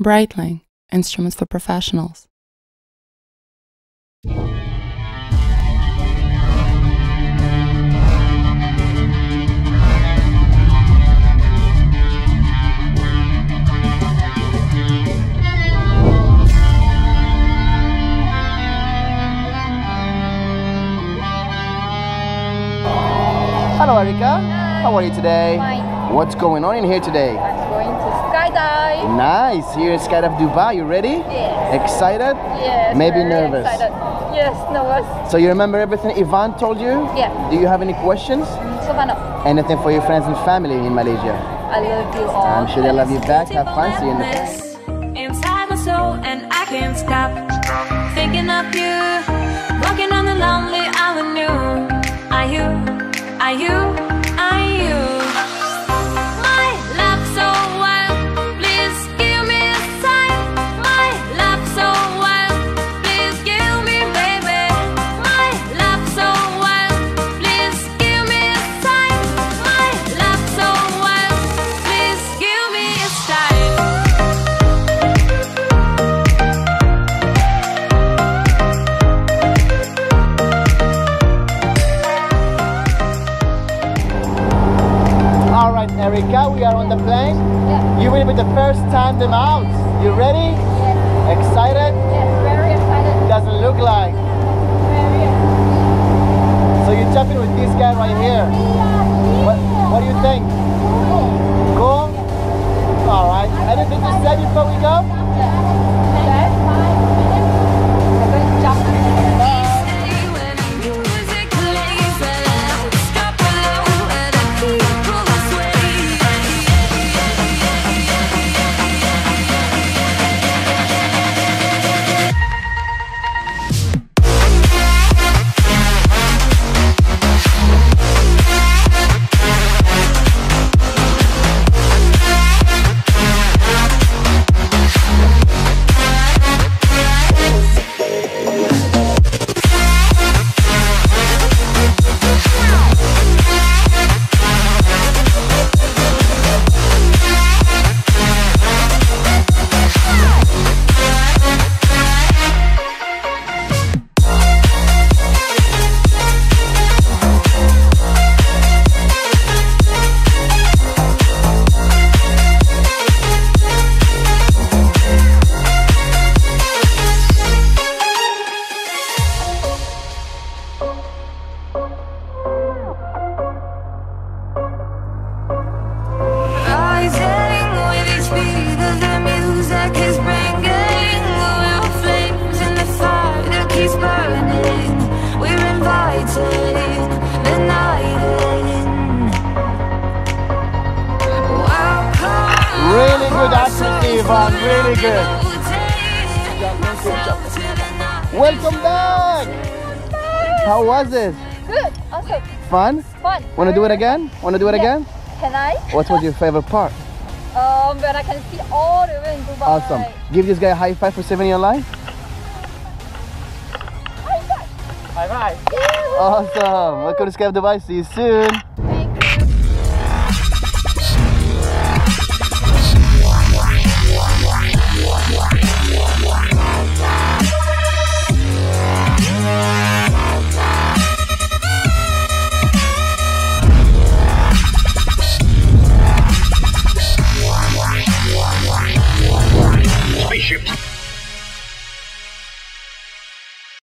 Breitling, instruments for professionals. Hello, Erica. How are you today? Fine. What's going on in here today? I'm going to skydive. Nice. Here in Skydive Dubai. You ready? Yes. Excited? Yes. Maybe nervous. Excited. Yes, nervous. So you remember everything Ivan told you? Yeah. Do you have any questions? So far, no. Anything for your friends and family in Malaysia? I love you all. I'm sure they love you back. Have fun. See you in the Inside my soul and I can't stop Thinking of you Walking on the lonely avenue Are you, are you, Right, We are on the plane. Yeah. You will be the first time them out. You ready? Yes. Excited? Yes. Very excited. Doesn't look like. Very excited. So you're jumping with this guy right here. What, what do you think? Cool? All right. Anything to say before we go? Really good accuracy, Ivan. Really good. Welcome back. How was it? Good. Awesome. Fun? Fun. Want to do it again? Want to do it Yeah. again? Can I? What was your favorite part? Um, when I can see all the way in Dubai. Awesome. Give this guy a high five for saving your life. High five. Awesome. Welcome to Skydive Dubai. See you soon.